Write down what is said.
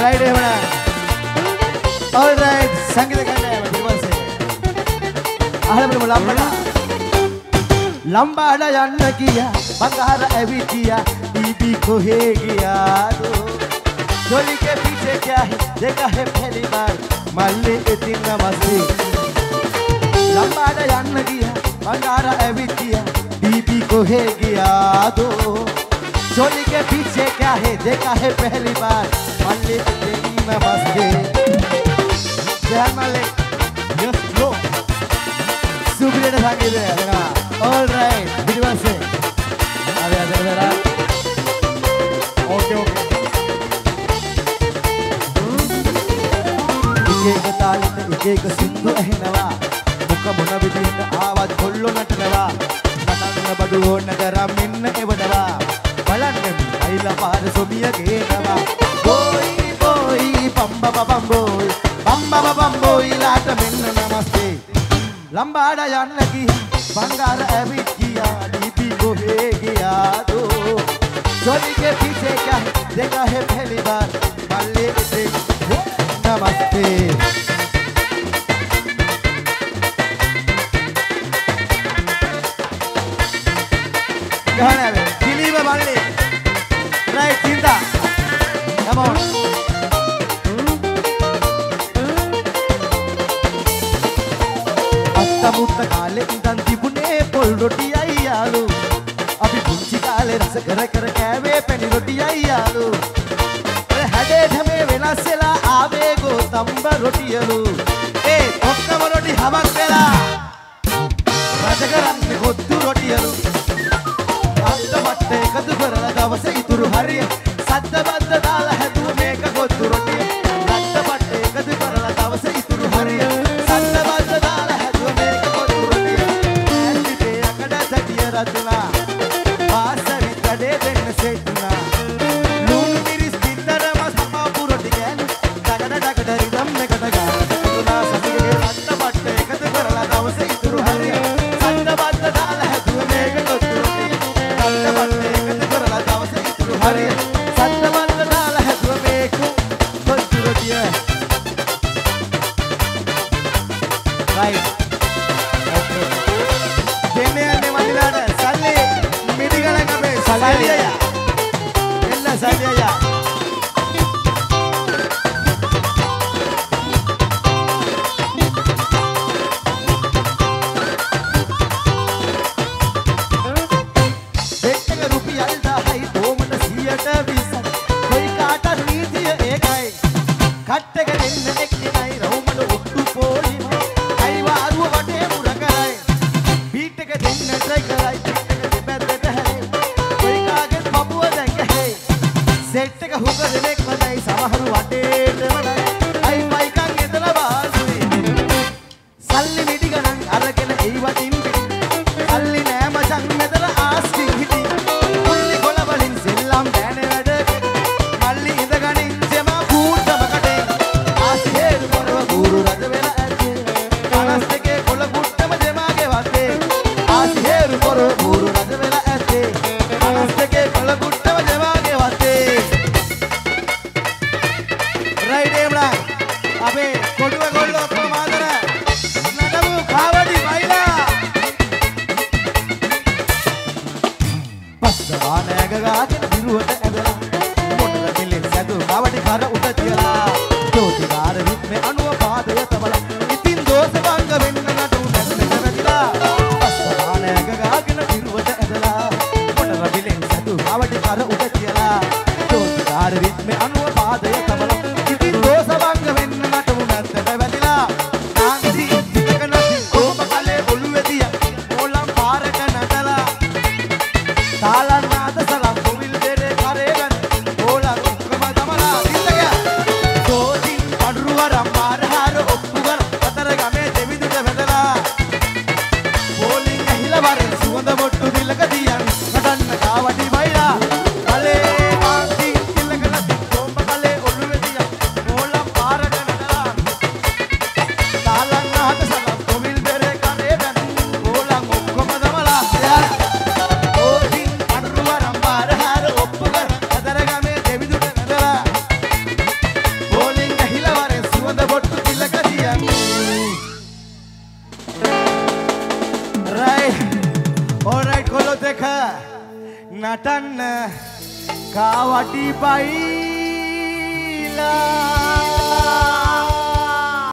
Ride එහෙමනම් ඔල්රයිට් සංගීත කණ්ඩායම පිටපස්සේ. අහලා බලමු ලම්බඩා ලම්බාඩ යන්න ගියා බංගහර ඇවිත් ගියා. ඊබි කොහේ ගියාද दीदी को है यारो। झोली के पीछे क्या है? देखा है पहली बार। मान ले इतनी नमस्ते। लंबा जान गया भंडारा अभी किया दीदी को है गया दो झोली के पीछे क्या है? देखा है पहली बार। मान ले इतनी नमस्ते। जय मालिक, यस, लो। सुब्रेड भागे दे ऑल राइट बिजवा से। එක එක තාලෙට එක එක සින්දු ඇහෙනවා. මොක මොන විදිහට ආවත් කොල්ලෝ නටනවා. නටන්න බඩු ඕන කරම් ඉන්න එවනවා. බලන්න අයිලා පාර සොබිය ගේනවා. Boy boy පම්බ බම්බෝයි. පම්බ බම්බෝයිලාට මෙන්න නමස්තේ. ලම්බාඩ යන්න ගිහින් බංගාර ඇවිත් ගියා. දීපි කොහේ ගියාදෝ. සොලිගේ පිටේ ගහ දෙක හෙ පුංචි කාලේ රස කර කර කෑවේ පැණි රොටියයි යාළු. ඔය හැඩේට මේ වෙනස් වෙලා ආවේ ගෝතම්බ රොටියලු. කොත්තු රොටිය right. දෙන්න යන්නේ මදිනාට සල්ලි මිටි ගණන් අපේ සල්ලි අයියා එන්න සල්ලි අයියා සෙට් එක හුඟ දෙනෙක් වදයි සමහරු වටේට වඩයි අයි මයිකන් එතන වාසුවේ. සල්ලි මිටි ගණන් අරගෙන එයි වටින් පිටි සල්ලි නෑ මචං මෙතන. අපේ කොටුව ගොල්ලෝ ප්‍රමාදර නඩමු කාවදි මයිලා පස්සවා නෑග ගාගෙන දිරුවට ඇදලා පොටල මිලෙන් සැදු කාවටි කර වර සුවඳ බොට්ටු දිලක දියන් හදන්න කාවටි නටන්න කාවටි බයිලා.